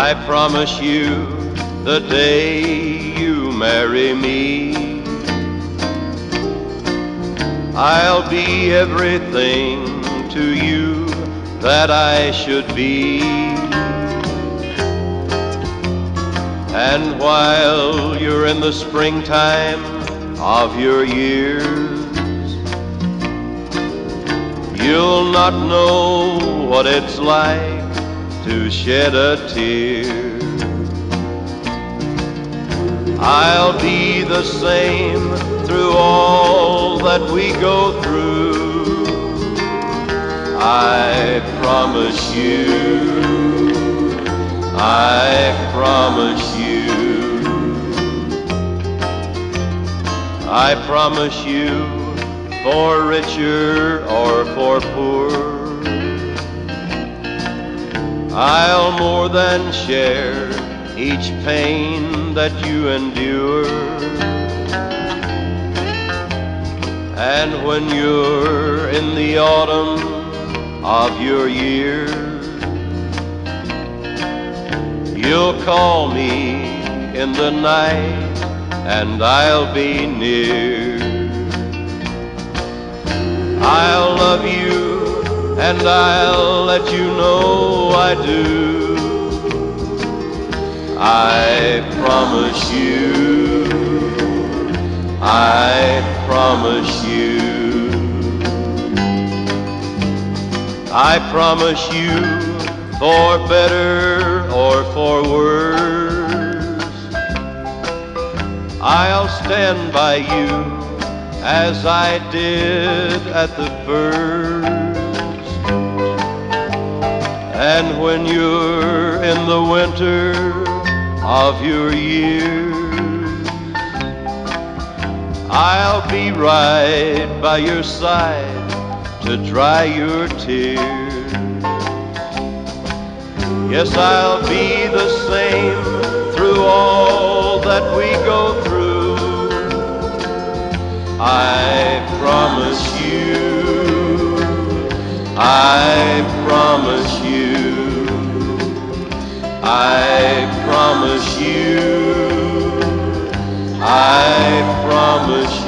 I promise you the day you marry me, I'll be everything to you that I should be. And while you're in the springtime of your years, you'll not know what it's like to shed a tear. I'll be the same through all that we go through. I promise you, I promise you, I promise you, for richer or for poor, I'll more than share each pain that you endure. And when you're in the autumn of your years, you'll call me in the night and I'll be near. I'll love you and I'll let you know I do. I promise you, I promise you, I promise you, for better or for worse, I'll stand by you as I did at the first. And when you're in the winter of your years, I'll be right by your side to dry your tears. Yes, I'll be the same through all that we go through. I promise you, I I promise you, I promise you.